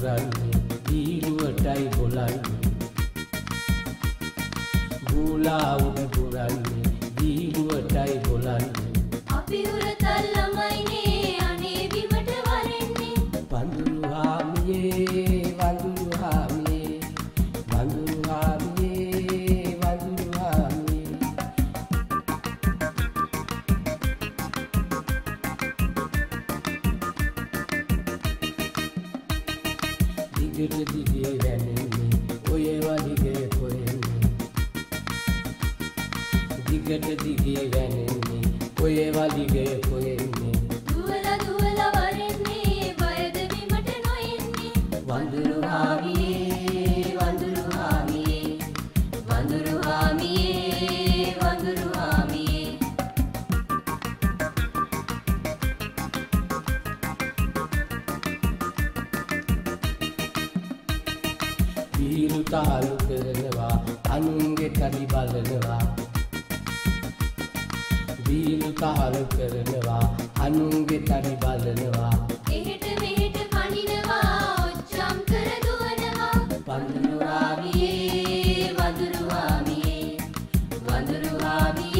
ගුරල්ලි දීලුවටයි ගොලන්නේ බූලා උඩ පුරන්නේ දීරුවටයි බොලන්නේ අපි උරතල් ළමයිනේ අනේ බිමට වරෙන්නේ. වඳුරු හාමියේ වඳුරු හාමියේ. වඳුරු හාමියේ වඳුරු හාමියේ. දිගට දිගේ වැනෙන්නේ ඔය වලිගේ කොහෙන්නේ දිගට දිගේ වැනෙන්නේ ඔය වලිගේ කොහෙන්නේ දුවලා දුවලා වරෙන්නේ බයද බිමට නොඑන්නේ. වඳුරු හාමියේ වඳුරු හාමියේ. වඳුරු හාමියේ වඳුරු හාමියේ. වීරු තාලු කරනවා අනුන්ගේ කඩි බලනවා සීලු පහල කරනවා අනුන්ගේ තනි බලනවා. එහෙට මෙහෙට පනිනවා ඔච්චම් කර දුවනවා. පඳුරුවාමියේ වඳුරුවාමියේ වඳුරුවාමියේ